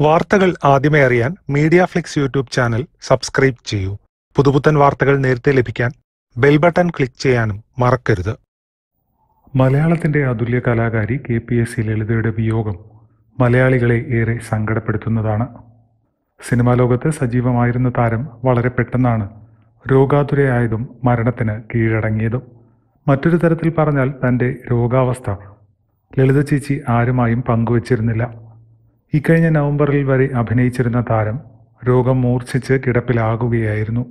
വാർത്തകൾ ആദ്യമേ അറിയാൻ Media Flix YouTube channel subscribe ചെയ്യൂ. പുതുപുത്തൻ വാർത്തകൾ നേരത്തെ ലഭിക്കാൻ ബെൽ ബട്ടൺ ക്ലിക്ക് ചെയ്യാനും മറക്കരുത്. മലയാളത്തിന്റെ അതുല്യ കലാകാരി കെ പി എസ് സി ലളിതയുടെ വിയോഗം മലയാളികളെ ഏറെ സങ്കടപ്പെടുത്തുന്നതാണ്. സിനിമാ ലോകത്ത് സജീവമായിരുന്ന താരം വളരെ പെട്ടെന്നാണ് രോഗാതുരയായതും മരണത്തിന് കീഴടങ്ങിയതും. മറ്റൊരു തരത്തിൽ പറഞ്ഞാൽ തന്റെ രോഗാവസ്ഥ. ലളിത ചേച്ചി ആരുമായും പങ്കുവച്ചിരുന്നില്ല. ഇക്കഴിഞ്ഞ നവംബറിൽ വരെ അഭിനയിച്ചിരുന്ന താരം രോഗം മൂർച്ഛിച്ച് കിടപ്പിലാകുകയായിരുന്നു.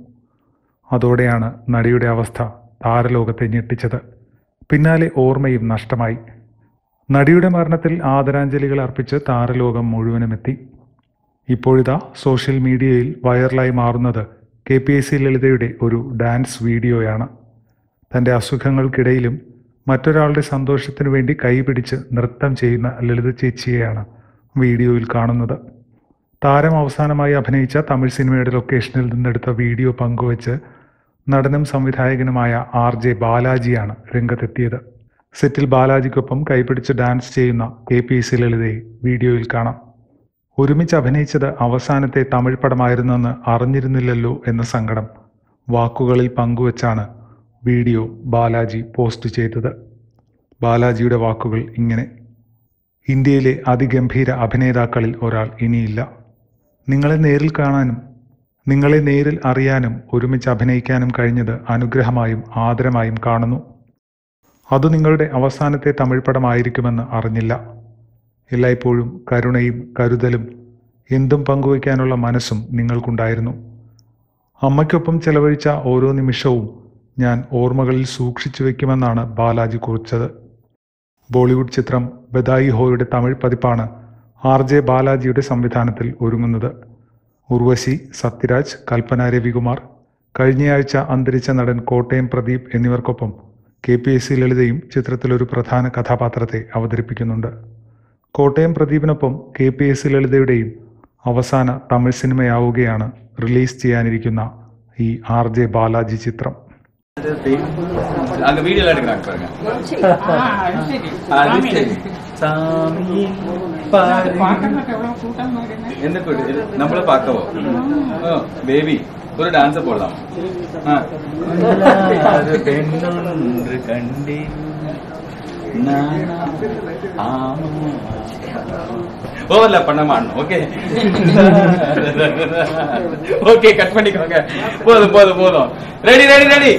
അതോടെയാണ് നടിയുടെ അവസ്ഥ താരലോകത്തെ ഞെട്ടിച്ചത്. പിന്നാലെ ഓർമ്മയും നഷ്ടമായി. നടിയുടെ മരണത്തിൽ ആദരാഞ്ജലികൾ അർപ്പിച്ച് താരലോകം മുഴുവനുമെത്തി. ഇപ്പോഴിതാ സോഷ്യൽ മീഡിയയിൽ വൈറലായി മാറുന്നത് കെ പി എസ് സി ലളിതയുടെ ഒരു ഡാൻസ് വീഡിയോയാണ്. തന്റെ അസുഖങ്ങൾക്കിടയിലും മറ്റൊരാളുടെ സന്തോഷത്തിനു വേണ്ടി കൈപിടിച്ച് നൃത്തം ചെയ്യുന്ന ലളിത ചേച്ചിയെയാണ് വീഡിയോയിൽ കാണുന്നത്. താരം അവസാനമായി അഭിനയിച്ച തമിഴ് സിനിമയുടെ ലൊക്കേഷനിൽ നിന്നെടുത്ത വീഡിയോ പങ്കുവച്ച് നടനും സംവിധായകനുമായ ആർ ജെ ബാലാജിയാണ് രംഗത്തെത്തിയത്. സെറ്റിൽ ബാലാജിക്കൊപ്പം കൈപിടിച്ച് ഡാൻസ് ചെയ്യുന്ന കെ പി സി ലളിതയെ വീഡിയോയിൽ കാണാം. ഒരുമിച്ച് അഭിനയിച്ചത് അവസാനത്തെ തമിഴ് പടമായിരുന്നെന്ന് അറിഞ്ഞിരുന്നില്ലല്ലോ എന്ന സങ്കടം വാക്കുകളിൽ പങ്കുവച്ചാണ് വീഡിയോ ബാലാജി പോസ്റ്റ് ചെയ്തത്. ബാലാജിയുടെ വാക്കുകൾ ഇങ്ങനെ ഇന്ത്യയിലെ അതിഗംഭീര അഭിനേതാക്കളിൽ ഒരാൾ ഇനിയില്ല. നിങ്ങളെ നേരിൽ കാണാനും നിങ്ങളെ നേരിൽ അറിയാനും ഒരുമിച്ച് അഭിനയിക്കാനും കഴിഞ്ഞത് അനുഗ്രഹമായും ആദരമായും കാണുന്നു. അത് നിങ്ങളുടെ അവസാനത്തെ തമിഴ് പടമായിരിക്കുമെന്ന് അറിഞ്ഞില്ല. എല്ലായ്പ്പോഴും കരുണയും കരുതലും എന്തും പങ്കുവയ്ക്കാനുള്ള മനസ്സും നിങ്ങൾക്കുണ്ടായിരുന്നു. അമ്മയ്ക്കൊപ്പം ചെലവഴിച്ച ഓരോ നിമിഷവും ഞാൻ ഓർമ്മകളിൽ സൂക്ഷിച്ചു വയ്ക്കുമെന്നാണ് ബാലാജി കുറിച്ചത്. ബോളിവുഡ് ചിത്രം ബദായി ഹോയുടെ തമിഴ് പതിപ്പാണ് ആർ ജെ ബാലാജിയുടെ സംവിധാനത്തിൽ ഒരുങ്ങുന്നത്. ഉർവശി സത്യരാജ് കൽപ്പന രവികുമാർ കഴിഞ്ഞയാഴ്ച അന്തരിച്ച നടൻ കോട്ടയം പ്രദീപ് എന്നിവർക്കൊപ്പം കെ പി എസ് സി ലളിതയും ചിത്രത്തിലൊരു പ്രധാന കഥാപാത്രത്തെ അവതരിപ്പിക്കുന്നുണ്ട്. കോട്ടയം പ്രദീപിനൊപ്പം കെ പി എസ് സി ലളിതയുടെയും അവസാന തമിഴ് സിനിമയാവുകയാണ് റിലീസ് ചെയ്യാനിരിക്കുന്ന ഈ ആർ ജെ ബാലാജി ചിത്രം. அங்க வீடியோ எடுக்கிறாங்க பாருங்க. சாமி நம்மள பாக்கவோ பேபி ஒரு டான்ஸ் போடலாம். பெண்ணொன்று கண்டேன். ஓவர்ல பண்ண மாட்டோம் ஓகே ஓகே கட் பண்ணிக்கோங்க. போதும் போதும் போதும். Ready ready ready